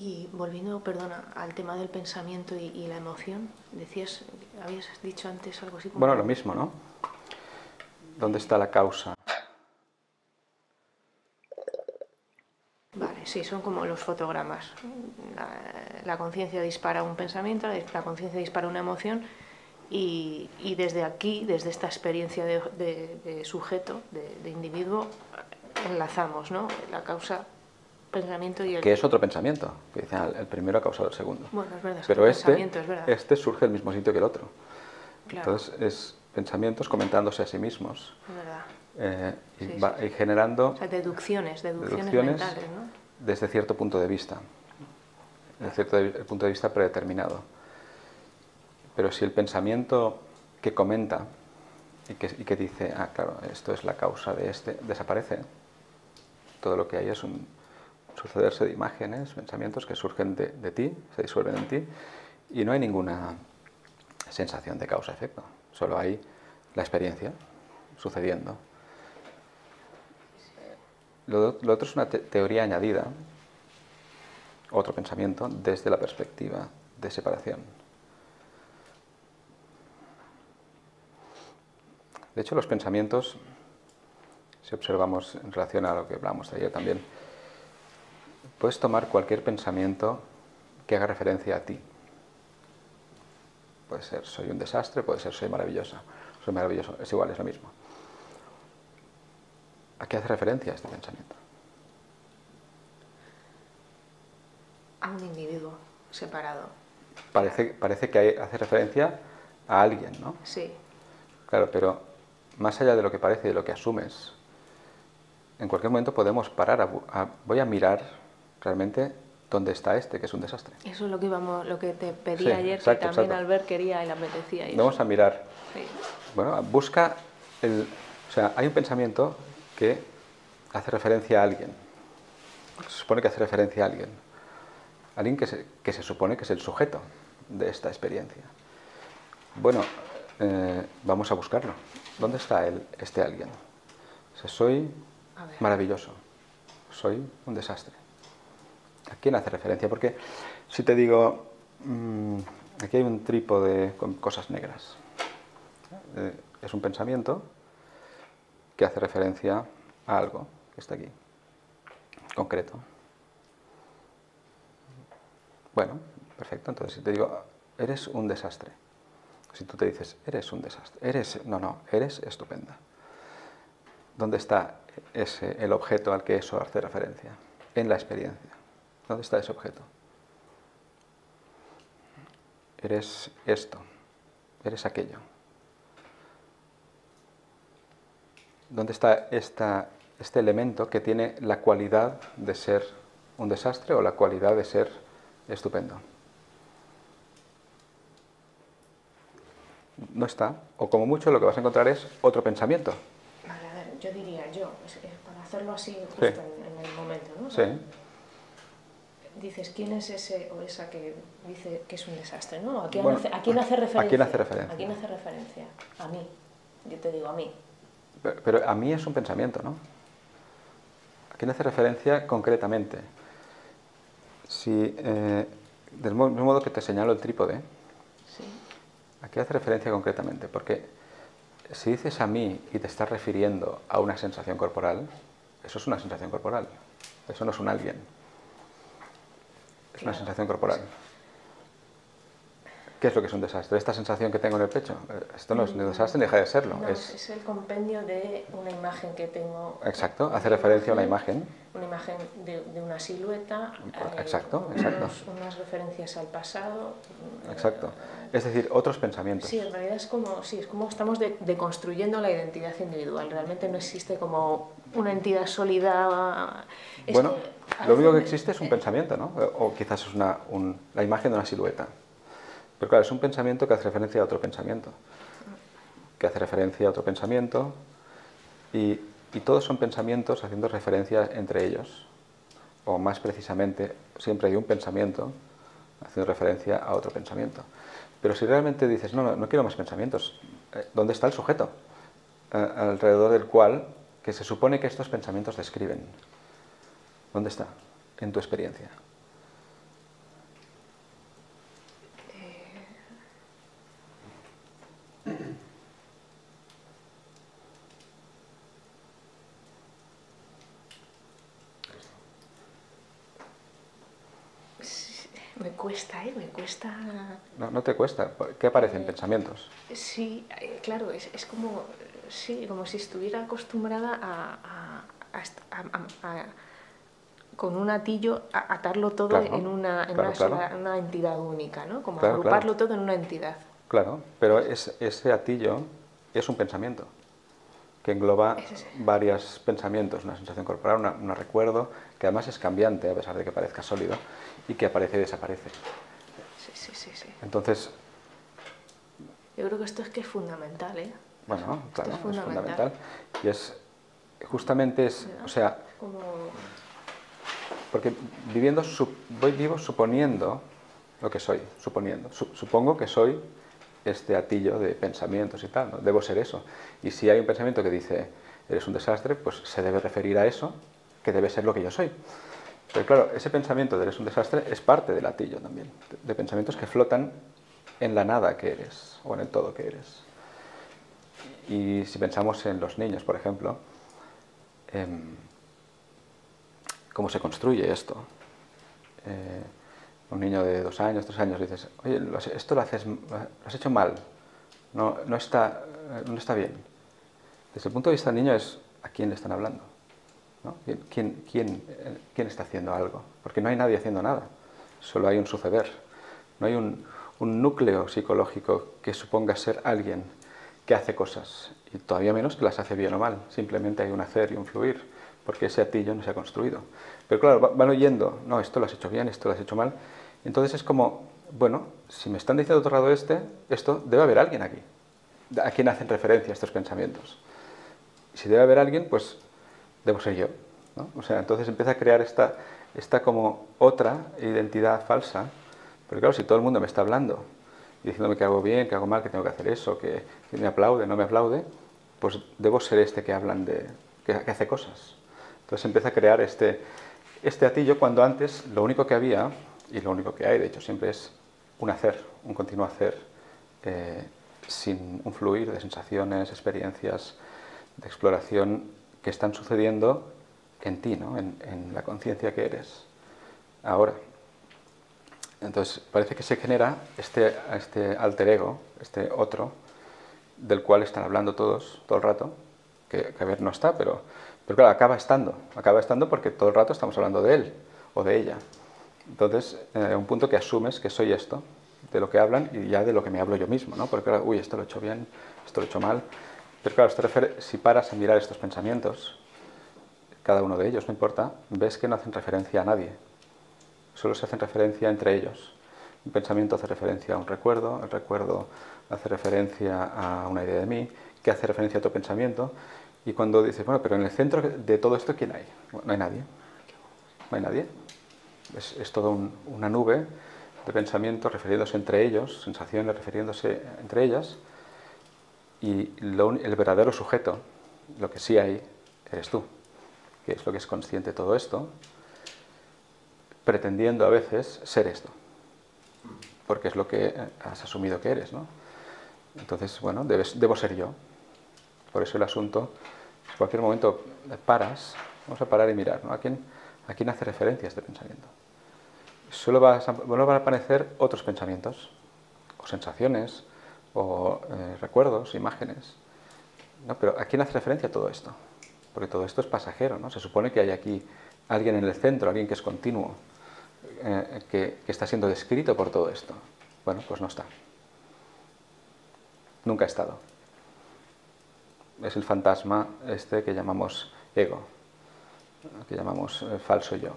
Y volviendo, perdona, al tema del pensamiento y, y la emoción, decías, habías dicho antes algo así como... Bueno, lo mismo, ¿no? ¿Dónde está la causa? Vale, sí, son como los fotogramas. La, la conciencia dispara un pensamiento, la, la conciencia dispara una emoción y, y desde aquí, desde esta experiencia de, de- de sujeto, de, de individuo, enlazamos, ¿no? La causa, pensamiento y el... Que es otro pensamiento. Que dicen, "Ah, el primero ha causado el segundo. Bueno, es verdad, Pero este, es verdad. este surge del mismo sitio que el otro. Claro, Entonces es pensamientos comentándose a sí mismos es verdad. eh, y, Sí, va- sí. y generando O sea, deducciones, deducciones, deducciones mentales, ¿no? desde cierto punto de vista, desde cierto de- punto de vista predeterminado. Pero si el pensamiento que comenta y que, y que dice, ah, claro, esto es la causa de este, desaparece, todo lo que hay es un sucederse de imágenes, pensamientos que surgen de, de ti, se disuelven en ti, y no hay ninguna sensación de causa-efecto, solo hay la experiencia sucediendo. Lo, otro es una te- teoría añadida, otro pensamiento, desde la perspectiva de separación. De hecho, los pensamientos, si observamos en relación a lo que hablamos ayer también, puedes tomar cualquier pensamiento que haga referencia a ti. Puede ser soy un desastre, puede ser soy maravillosa, soy maravilloso, es igual, es lo mismo. ¿A qué hace referencia este pensamiento? A un individuo separado. Parece, parece que hay- hace referencia a alguien, ¿no? Sí, Claro, pero más allá de lo que parece y de lo que asumes, en cualquier momento podemos parar, a- voy a mirar realmente dónde está este, que es un desastre. eso es lo que íbamos, lo que te pedí Sí, ayer, exacto, que también exacto. Albert quería y le apetecía. Y Vamos eso. a mirar, Sí. bueno, busca el, o sea, hay un pensamiento que hace referencia a alguien, se supone que hace referencia a alguien, alguien que se, que se supone que es el sujeto de esta experiencia. Bueno, eh, vamos a buscarlo. ¿Dónde está el, este alguien? O sea, soy maravilloso, soy un desastre. ¿A quién hace referencia? Porque si te digo, mm, aquí hay un trípode con cosas negras, eh, es un pensamiento que hace referencia a algo que está aquí, concreto. Bueno, perfecto. Entonces, si te digo, eres un desastre. Si tú te dices, eres un desastre, eres, no, no, eres estupenda. ¿Dónde está ese, el objeto al que eso hace referencia? En la experiencia. ¿Dónde está ese objeto? Eres esto, eres aquello. ¿Dónde está esta, este elemento que tiene la cualidad de ser un desastre o la cualidad de ser estupendo? No está. O como mucho lo que vas a encontrar es otro pensamiento. Vale, a ver, yo diría yo, para hacerlo así justo Sí. en, en el momento, ¿no? Sí. Dices, ¿quién es ese o esa que dice que es un desastre, ¿no? ¿A quién, Bueno, hace, a quién ¿a- hace a referencia? quién hace referencia? ¿A quién hace referencia? A mí. Yo te digo a mí. Pero, pero a mí es un pensamiento, ¿no? ¿A quién hace referencia concretamente? Si, eh, del mo- mismo modo que te señalo el trípode, Sí. ¿a qué hace referencia concretamente? Porque si dices a mí y te estás refiriendo a una sensación corporal, eso es una sensación corporal. Eso no es un alguien. Es una sensación corporal. ¿Qué es lo que es un desastre? ¿Esta sensación que tengo en el pecho? Esto no es ni un desastre ni deja de serlo. No, es, es el compendio de una imagen que tengo. Exacto, hace referencia a una imagen. Una imagen de, de una silueta. eh, Exacto, exacto. unos- unas referencias al pasado. Exacto. Es decir, otros pensamientos. Sí, en realidad es como, sí, es como estamos de- deconstruyendo la identidad individual. Realmente no existe como una entidad sólida. Es bueno, que lo único que existe es un eh, pensamiento, ¿no? O quizás es una, un- la imagen de una silueta. Pero claro, es un pensamiento que hace referencia a otro pensamiento. Que hace referencia a otro pensamiento. Y, y todos son pensamientos haciendo referencia entre ellos. O más precisamente, siempre hay un pensamiento haciendo referencia a otro pensamiento. Pero si realmente dices, no, no, no quiero más pensamientos, eh, ¿dónde está el sujeto? Eh, alrededor del cual, que se supone que estos pensamientos describen. ¿Dónde está en tu experiencia? Eh, me cuesta, ¿eh? Me cuesta... No, no te cuesta. ¿Qué aparecen? Eh, ¿Pensamientos? Sí, eh, claro, es, es como, sí, como si estuviera acostumbrada a con un atillo atarlo todo en, una, en una, entidad única, ¿no? Como agruparlo todo en una entidad. Claro, pero es, ese atillo es un pensamiento que engloba varios pensamientos, una sensación corporal, un recuerdo, que además es cambiante a pesar de que parezca sólido y que aparece y desaparece. Sí, sí, sí, sí. Entonces... Yo creo que esto es que es fundamental, ¿eh? Bueno, claro, es fundamental. Y es, justamente es, o sea... Porque viviendo, voy vivo suponiendo lo que soy, suponiendo. Supongo que soy este atillo de pensamientos y tal, ¿no? debo ser eso. Y si hay un pensamiento que dice, eres un desastre, pues se debe referir a eso, que debe ser lo que yo soy. Pero claro, ese pensamiento de eres un desastre es parte del atillo también, de, pensamientos que flotan en la nada que eres o en el todo que eres. Y si pensamos en los niños, por ejemplo, em, ¿cómo se construye esto? Eh, un niño de dos años, tres años, dices, oye, esto lo, haces, lo has hecho mal, no, no, está, no está bien. Desde el punto de vista del niño es a quién le están hablando. ¿Quién, quién, quién, está haciendo algo? Porque no hay nadie haciendo nada, solo hay un suceder. No hay un, un núcleo psicológico que suponga ser alguien que hace cosas, y todavía menos que las hace bien o mal, simplemente hay un hacer y un fluir, porque ese atillo no se ha construido. Pero claro, van oyendo, no, esto lo has hecho bien, esto lo has hecho mal, entonces es como, bueno, si me están diciendo otro lado este, esto debe haber alguien aquí, a quien hacen referencia estos pensamientos. Si debe haber alguien, pues debo ser yo. ¿no? O sea, entonces empieza a crear esta, esta como otra identidad falsa, pero claro, si todo el mundo me está hablando diciéndome que hago bien, que hago mal, que tengo que hacer eso, que, me aplaude, no me aplaude, pues debo ser este que hablan de, que, hace cosas. Entonces empieza a crear este, este atillo cuando antes lo único que había y lo único que hay, de hecho, siempre es un hacer, un continuo hacer, eh, sin un fluir de sensaciones, experiencias, de exploración que están sucediendo en ti, ¿no? en, la conciencia que eres ahora. Entonces, parece que se genera este, este alter ego, este otro, del cual están hablando todos todo el rato, que, a ver no está, pero, pero claro, acaba estando, acaba estando porque todo el rato estamos hablando de él o de ella. Entonces, eh, un punto que asumes que soy esto, de lo que hablan y ya de lo que me hablo yo mismo, ¿no? Porque, uy, esto lo he hecho bien, esto lo he hecho mal. Pero claro, si paras a mirar estos pensamientos, cada uno de ellos, no importa, ves que no hacen referencia a nadie. Solo se hacen referencia entre ellos. Un pensamiento hace referencia a un recuerdo, el recuerdo hace referencia a una idea de mí, que hace referencia a otro pensamiento. Y cuando dices, bueno, pero en el centro de todo esto, ¿quién hay? no hay nadie. No hay nadie es, es toda una nube de pensamientos refiriéndose entre ellos, sensaciones refiriéndose entre ellas, y el verdadero sujeto, lo que sí hay, eres tú, que es lo que es consciente de todo esto, pretendiendo a veces ser esto, porque es lo que has asumido que eres, ¿no? Entonces, bueno, debo ser yo. Por eso el asunto, en cualquier momento paras, vamos a parar y mirar, ¿no? ¿A quién, ¿A quién hace referencia este pensamiento? Solo van a aparecer otros pensamientos, o sensaciones, o eh, recuerdos, imágenes. ¿no? Pero ¿a quién hace referencia todo esto? Porque todo esto es pasajero, ¿no? Se supone que hay aquí alguien en el centro, alguien que es continuo, eh, que, que está siendo descrito por todo esto. Bueno, pues no está. Nunca ha estado. Es el fantasma este que llamamos ego que llamamos eh, falso yo.